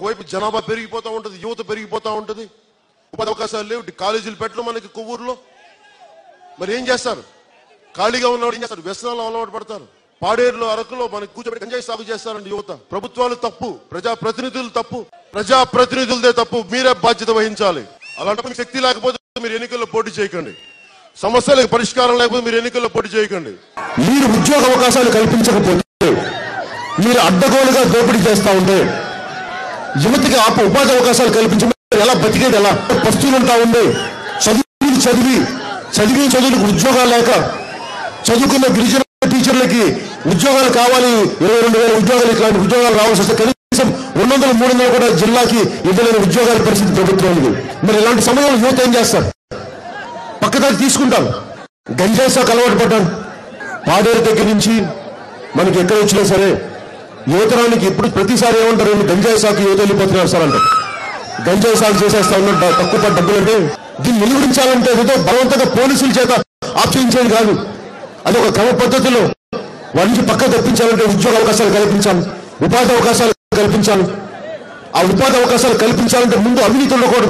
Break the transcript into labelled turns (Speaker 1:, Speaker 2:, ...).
Speaker 1: ఒకవైపు జనాభా పెరిగిపోతా ఉంటుంది యువత పెరిగిపోతా ఉంటుంది. ఉపాధి అవకాశాలు లేవు కాలేజీలు పెట్టడం మనకి కొవ్వూరులో. మరి ఏం చేస్తారు? ఖాళీగా ఉన్నవాడు ఏం చేస్తారు వ్యసనాలు అలవాటు పడతారు. పాడేరులో అరకులో మనకి కూర్చోబెట్టి గంజాయి సాగు చేస్తారండి యువత. ప్రభుత్వాలు తప్పు ప్రజా ప్రతినిధులు తప్పు ప్రజా ప్రతినిధులదే తప్పు. మీరే బాధ్యత వహించాలి. అలాంటప్పుడు శక్తి లేకపోతే మీరు ఎన్నికల్లో పోటీ చేయకండి. సమస్యలకు పరిష్కారం లేకపోతే మీరు ఎన్నికల్లో పోటీ చేయకండి.
Speaker 2: మీరు ఉద్యోగ అవకాశాలు కల్పించకపోతే మీరు అడ్డగోలుగా దోపిడీ చేస్తా ఉంటే యువతికి ఆప ఉపాధి అవకాశాలు కల్పించడం ఎలా బతికేది ఎలా పస్తులు ఉంటా ఉండే చదువు చదివి చదివి చదువులకు ఉద్యోగాలు లేక చదువుకున్న గిరిజన టీచర్లకి ఉద్యోగాలు కావాలి ఇరవై రెండు వేల ఉద్యోగాలు ఇట్లాంటి ఉద్యోగాలు రావాల్సి వస్తే కనీసం రెండు వందల మూడు వందలు కూడా జిల్లాకి ఇవ్వలేని ఉద్యోగాల పరిస్థితి ప్రభుత్వం ఉంది. మరి ఇలాంటి సమయంలో యువత ఏం చేస్తారు? పక్కదారి తీసుకుంటాం. గంజాసాకు అలవాటు పడ్డాను పాడేరు దగ్గర నుంచి మనకి ఎక్కడ వచ్చినా సరే యువతరానికి ఎప్పుడు ప్రతిసారి ఏమంటారు? గంజాయి సాకు యువత వెళ్ళిపోతున్నారు సార్ అంటారు. గంజాయి సాగు చేసేస్తా ఉన్న తక్కువ డబ్బులు అంటే దీన్ని నిలువరించాలంటే ఏదో బలవంతంగా పోలీసుల చేత ఆశ్రయించేది కాదు. అది ఒక క్రమ పద్ధతిలో వారి నుంచి పక్క తెప్పించాలంటే ఉద్యోగ అవకాశాలు కల్పించాలి. ఉపాధి అవకాశాలు కల్పించాలి. ఆ ఉపాధి అవకాశాలు కల్పించాలంటే ముందు అవినీతి ఉండకూడదు.